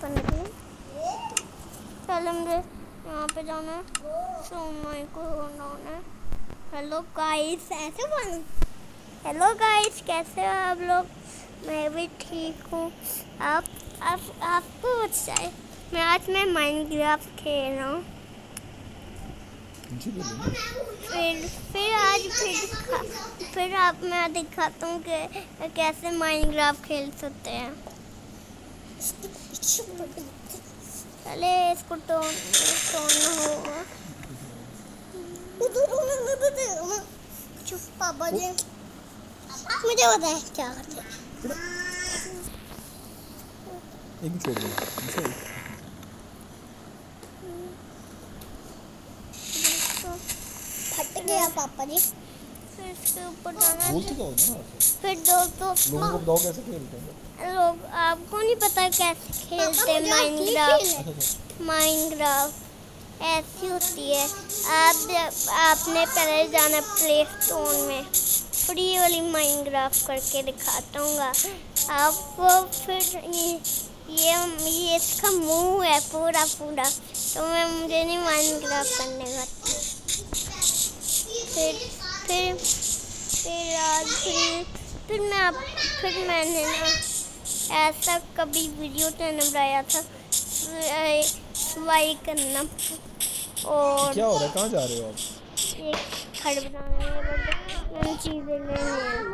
करने के लिए। पहले मुझे यहाँ पे जाना है। को है। हेलो गाइस ऐसे बन हेलो गाइस कैसे हो आप लोग? मैं भी ठीक हूँ। आप आप, आपको है मैं आज मैं माइनक्राफ्ट खेल रहा हूँ। फिर फिर आज फिर फिर आप, मैं दिखाता हूँ कि कैसे माइनक्राफ्ट खेल सकते हैं। पहले इसको टोन टोन होगा चुप पापा जी मुझे बताए क्या करते एक भी छोड़ दो अच्छा, फट गया पापा जी फिर है तो लोगों को बताओ कैसे खेलते हैं। लोग आपको नहीं पता कैसे खेलते हैं माइनक्राफ्ट माइनक्राफ्ट ऐसी होती है। आप आपने पहले जाना प्ले स्टोर में। फ्री वाली माइनक्राफ्ट करके दिखाता हूँ आपको फिर ये ये ये इसका मुँह है पूरा पूरा। तो मैं मुझे नहीं माइनक्राफ्ट करने का। फिर फिर फिर आज फिर फिर मैं आप फिर मैंने ना ऐसा कभी वीडियो तो नहीं बनाया था। सवाई करना। और क्या हो रहा है? कहाँ जा रहे हो आप? एक घर बनाने में चीज़ें लेनी हैं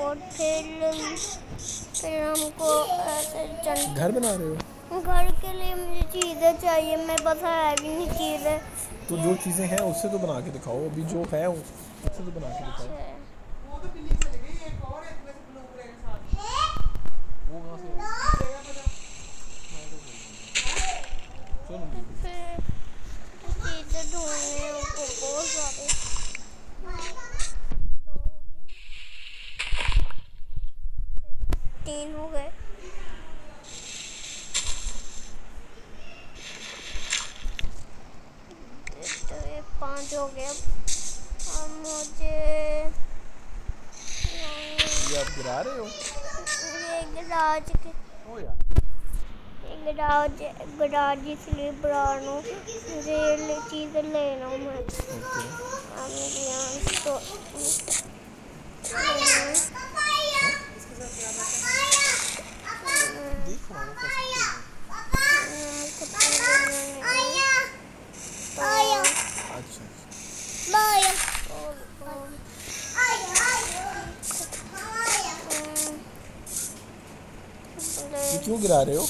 और फिर फिर हमको घर बना रहे हो? घर के लिए मुझे चीज़ें चाहिए मैं बस है भी नहीं चीज़ें। तो जो चीज़ें हैं उससे तो बना के दिखाओ। अभी जो है उससे तो बना के दिखाओ वो कहाँ से चलो फिर चीज़ें ढूँढने हैं हमको बहुत सारे तीन हो गए तो ये पाँच हो गए अब मुझे ये आप गिरा रहे हो? ये गराज के ओ यार। गराज गराज इसलिए हूँ मुझे ये ले- चीज़ें लेना हूँ मैं। यहाँ तो देख रहा हूँ कैसे अच्छा अच्छा ये क्यों गिरा रहे हो?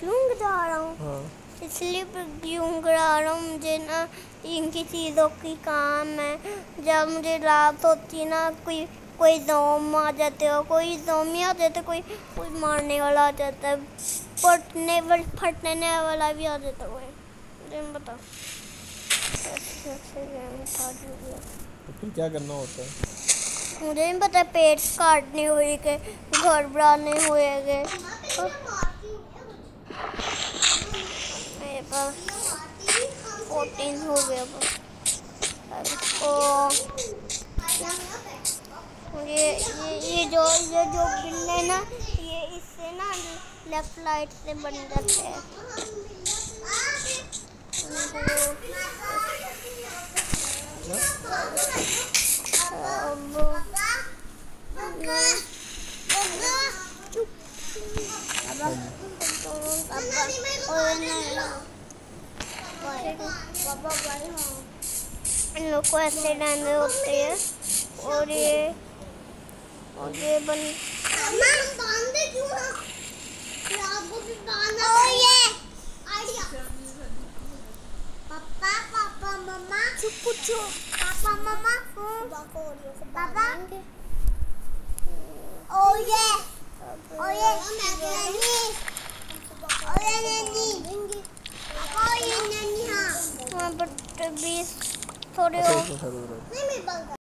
क्यों गिरा रहा हूँ? हाँ। इसलिए क्यों गिरा रहा हूँ? मुझे ना इनकी चीज़ों की काम है। जब मुझे रात होती है ना कोई कोई जोम आ जाते हो कोई जोमी आ जाते कोई कोई मारने वाला आ जाता है। फटने वाल फटने वाला भी आ जाता है भी है। तो फिर क्या करना होता है? मुझे नहीं पता पेड़ काटने हुए के घर बनाने हुए के। मेरे पास फोर्टीन हो गया बस अब। इसको ये ये ये जो ये जो बिल है ना ये इससे ना लेफ़्ट राइट से बन जाते हैं। अब इन लोग को ऐसे डालने होते हैं और ये और ये बन पापा पापा मम्मा चुप चुप पापा मम्मा पापा ओ ये ओ ये नन्नी ओ ये नन्नी पापा ओ ये नन्नी